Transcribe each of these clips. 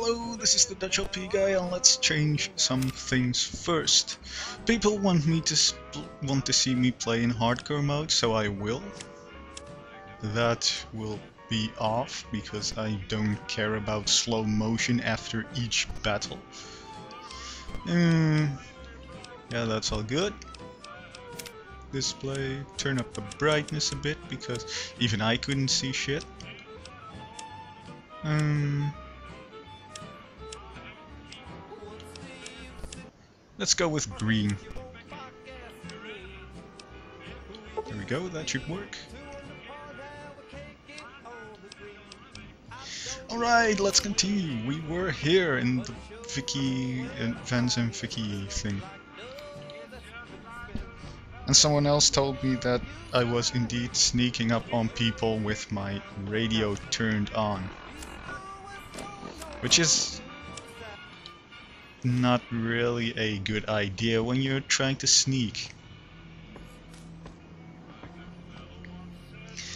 Hello, this is the Dutch LP guy and let's change some things first. People want me to want to see me play in hardcore mode, so I will. That will be off because I don't care about slow motion after each battle. Mm, yeah, that's all good. Display, turn up the brightness a bit because even I couldn't see shit. Um, let's go with green. There we go, that should work. Alright, let's continue. We were here in the Vikki, uh, Vance and Vikki thing. And someone else told me that I was indeed sneaking up on people with my radio turned on. Which is not really a good idea when you're trying to sneak.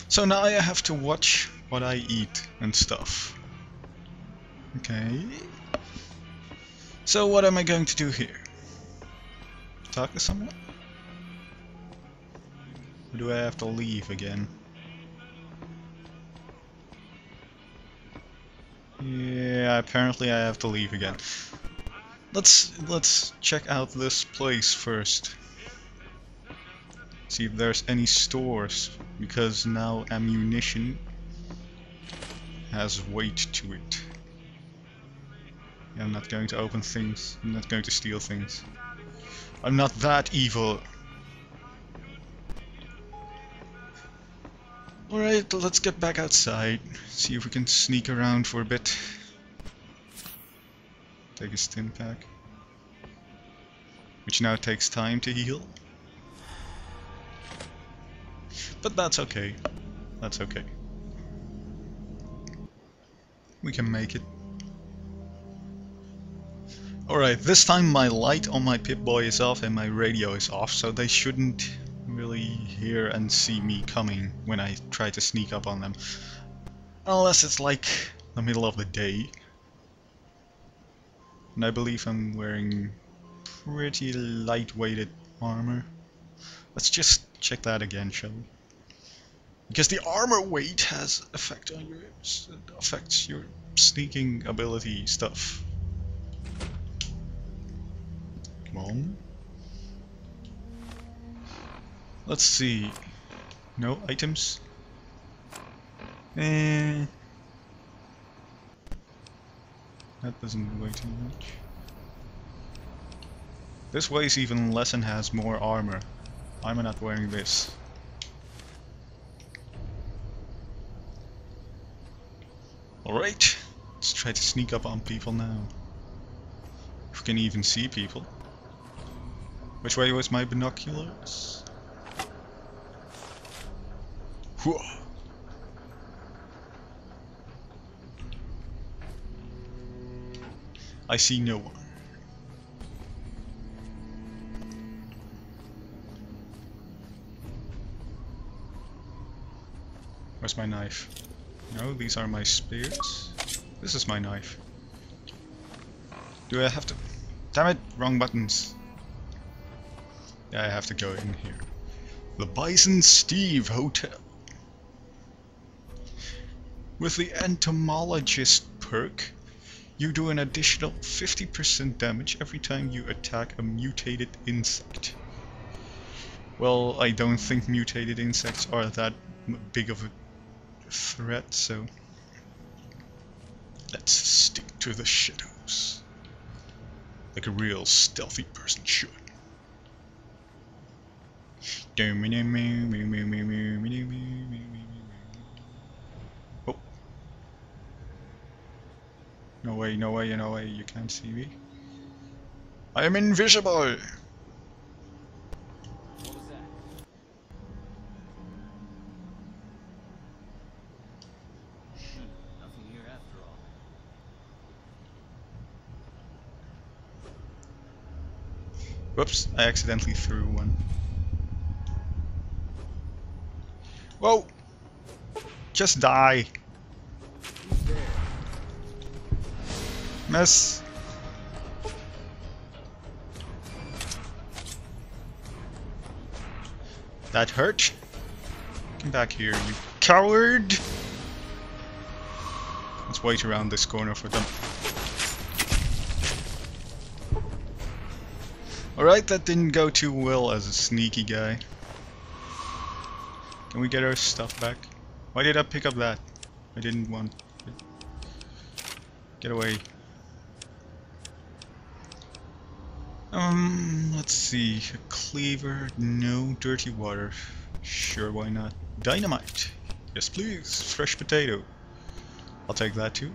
So now I have to watch what I eat and stuff. Okay. So what am I going to do here? Talk to someone? Or do I have to leave again? Yeah, apparently I have to leave again. Let's let's check out this place first. See if there's any stores because now ammunition has weight to it. I'm not going to open things. I'm not going to steal things. I'm not that evil. Alright, let's get back outside. See if we can sneak around for a bit. Take a Stimpak. Which now takes time to heal. But that's okay. That's okay. We can make it. Alright, this time my light on my Pip-Boy is off and my radio is off, so they shouldn't really hear and see me coming when I try to sneak up on them. Unless it's like the middle of the day. And I believe I'm wearing pretty lightweighted armor. Let's just check that again, shall we? Because the armor weight has effect on your affects your sneaking ability stuff. Come on. Let's see. No items. Eh. That doesn't weigh too much. This weighs even less and has more armor. I'm not wearing this. Alright, let's try to sneak up on people now. If we can even see people. Which way was my binoculars? Whoa. I see no one. Where's my knife? No, these are my spears. This is my knife. Do I have to... Damn it! Wrong buttons. Yeah, I have to go in here. The Bison Steve Hotel. With the Entomologist perk, you do an additional 50% damage every time you attack a mutated insect. Well, I don't think mutated insects are that big of a threat, so let's stick to the shadows. Like a real stealthy person should. No way, no way, no way, you can't see me. I am invisible! Whoops, I accidentally threw one. Whoa! Just die! Miss. That hurt. Come back here, you coward! Let's wait around this corner for them. Alright, that didn't go too well as a sneaky guy. Can we get our stuff back? Why did I pick up that? I didn't want it. Get away. Um, let's see. A cleaver, no dirty water. Sure, why not? Dynamite. Yes, please. Fresh potato. I'll take that too.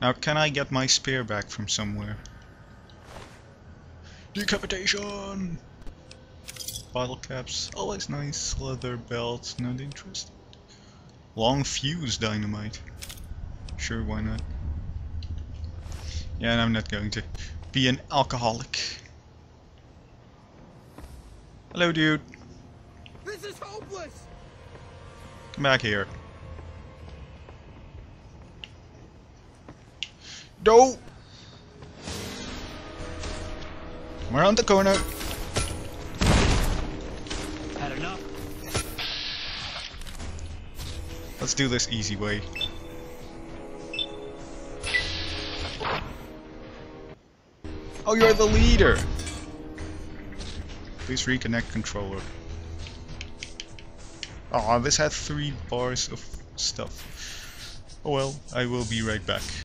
Now, can I get my spear back from somewhere? Decapitation! Bottle caps, always nice. Leather belts, not interested. Long fuse dynamite. Sure, why not? Yeah, and I'm not going to be an alcoholic. Hello, dude. This is hopeless! Come back here. No! Come around the corner. Had enough? Let's do this easy way. Oh, you're the leader! Please reconnect controller. Aw, this had three bars of stuff. Oh well, I will be right back.